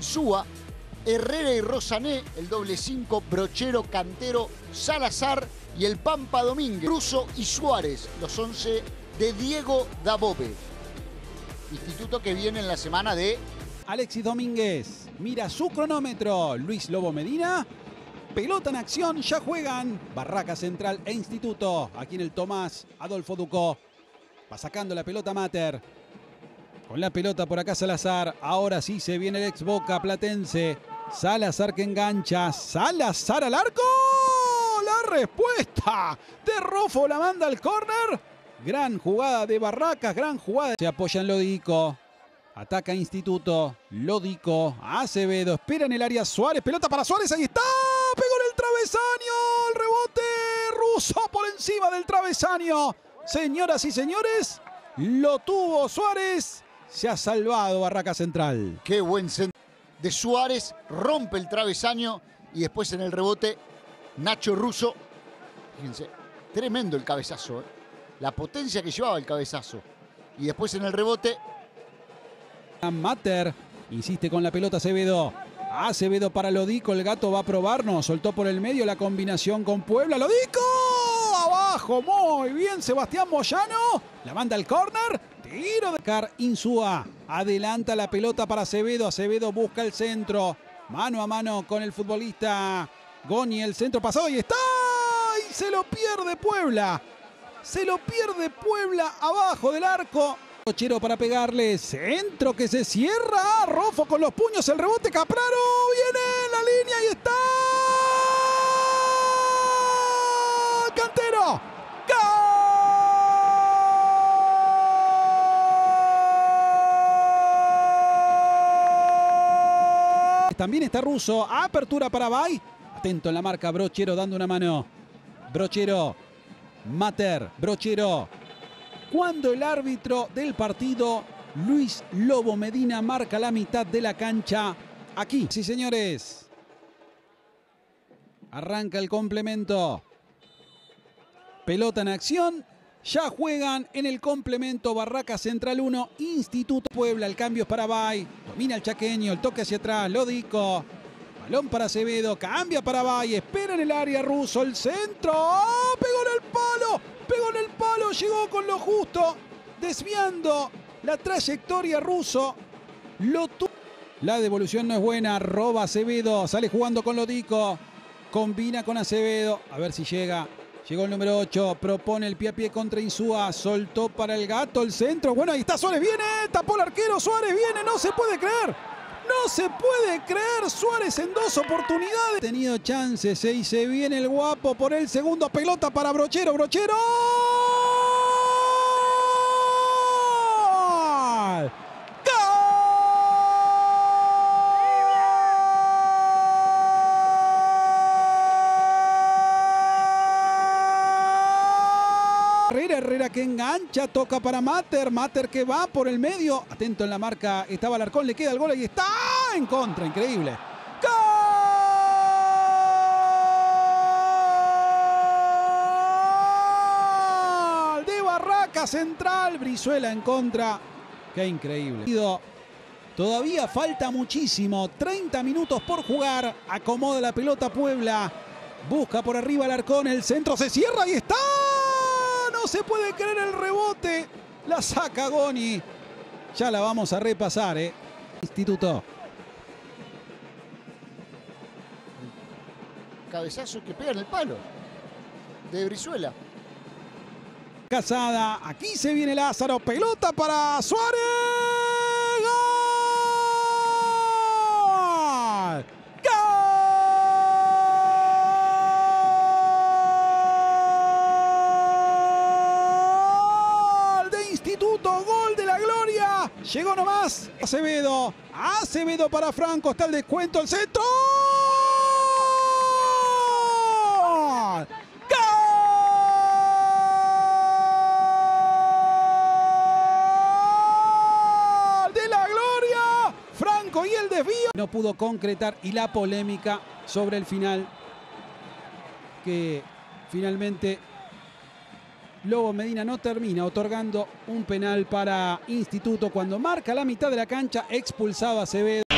Insúa, Herrera y Rosané, el doble 5, Brochero, Cantero, Salazar y el Pampa Domínguez, Russo y Suárez, los 11 de Diego Dabove. Instituto que viene en la semana de Alexis Domínguez mira su cronómetro. Luis Lobo Medina. Pelota en acción, ya juegan. Barraca Central e Instituto. Aquí en el Tomás, Adolfo Ducó. Va sacando la pelota Mater. Con la pelota por acá Salazar. Ahora sí se viene el ex Boca Platense. Salazar que engancha. Salazar al arco. La respuesta de Rofo la manda al córner. Gran jugada de Barracas, gran jugada. Se apoya en Lodico. Ataca Instituto. Lodico. Acevedo. Espera en el área Suárez. Pelota para Suárez. Ahí está. Pegó en el travesaño. El rebote. Ruso por encima del travesaño. Señoras y señores. Lo tuvo Suárez. Se ha salvado Barraca Central. Qué buen centro de Suárez. Rompe el travesaño y después en el rebote Nacho Russo. Fíjense, tremendo el cabezazo. ¿eh? La potencia que llevaba el cabezazo. Y después en el rebote Mater insiste con la pelota Acevedo. Acevedo para Lodico, el gato va a probarnos. Soltó por el medio la combinación con Puebla. Lodico, abajo, muy bien Sebastián Moyano. La manda al córner. Tiro de Car. Adelanta la pelota para Acevedo. Acevedo busca el centro. Mano a mano con el futbolista Goni. El centro pasado y está. Y se lo pierde Puebla. Se lo pierde Puebla abajo del arco. Chero para pegarle. Centro que se cierra. Rofo con los puños. El rebote. Capraro. Viene en la línea y está. Cantero. ¡Gol! También está Russo. Apertura para Bay. Atento en la marca. Brochero dando una mano. Brochero. Mater. Brochero cuando el árbitro del partido, Luis Lobo Medina, marca la mitad de la cancha. Aquí, sí señores. Arranca el complemento. Pelota en acción. Ya juegan en el complemento Barraca Central 1, Instituto Puebla. El cambio es para Bay. Domina el chaqueño, el toque hacia atrás, Lodico. Balón para Acevedo, cambia para Bay. Espera en el área ruso, el centro. ¡Oh! Pegó en el palo pegó en el palo, llegó con lo justo, desviando la trayectoria ruso. Lo la devolución no es buena, roba Acevedo, sale jugando con Lodico, combina con Acevedo, a ver si llega. Llegó el número 8, propone el pie a pie contra Insúa, soltó para el gato el centro. Bueno, ahí está Suárez, viene, tapó el arquero, Suárez viene, no se puede creer. No se puede creer, Suárez en dos oportunidades. Tenido chances y se viene el guapo por el segundo pelota para Brochero, Brochero. Herrera, Herrera que engancha, toca para Mater, Mater que va por el medio, atento en la marca, estaba Alarcón, le queda el gol y está en contra, increíble. ¡Gol! De Barraca Central, Brizuela en contra, qué increíble. Todavía falta muchísimo, 30 minutos por jugar, acomoda la pelota Puebla, busca por arriba Alarcón, el centro se cierra y está se puede creer el rebote. La saca Goni. Ya la vamos a repasar, ¿eh? Instituto. Cabezazo que pega en el palo. De Brizuela. Casada. Aquí se viene Lázaro. Pelota para Suárez. Llegó nomás Acevedo. Acevedo para Franco. Está el descuento. El centro. de la gloria. Franco y el desvío. No pudo concretar y la polémica sobre el final que finalmente Lobo Medina no termina otorgando un penal para Instituto cuando marca la mitad de la cancha expulsado Acevedo.